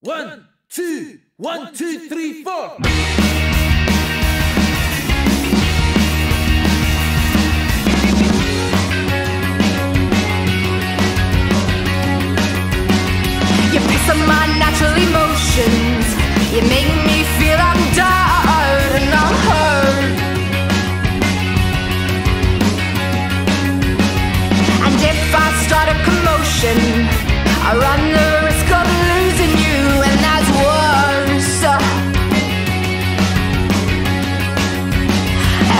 One, two, one, two, three, four. You piss on my natural emotions. You make me feel I'm tired and I'm hurt. And if I start a commotion, I run the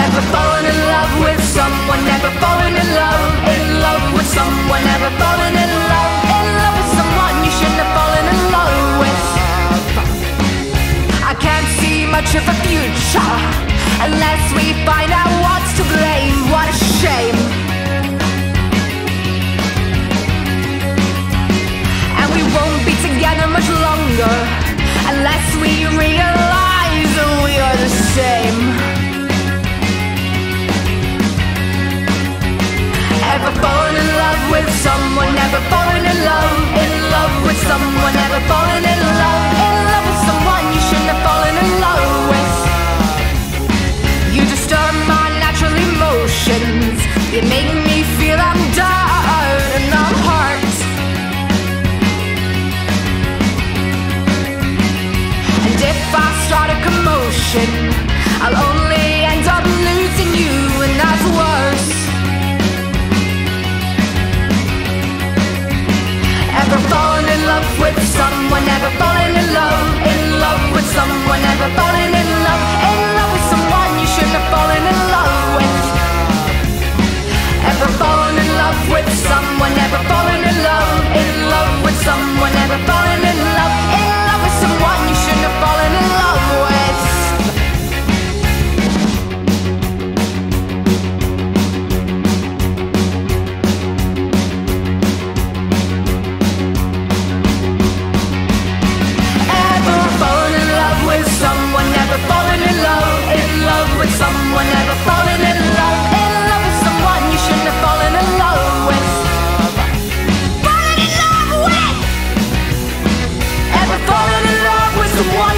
Ever fallen in love with someone? Never fallen in love, in love with someone? Never fallen in love, in love with someone you shouldn't have fallen in love with. I can't see much of a future unless we find out with someone? Never falling in love, in love with someone? Never fallen in love, in love with someone you shouldn't have fallen in love with. You disturb my natural emotions. You make me feel I'm tired and I'm. And if I start a commotion, I'll only with someone, never falling in love, in love with someone, never falling the one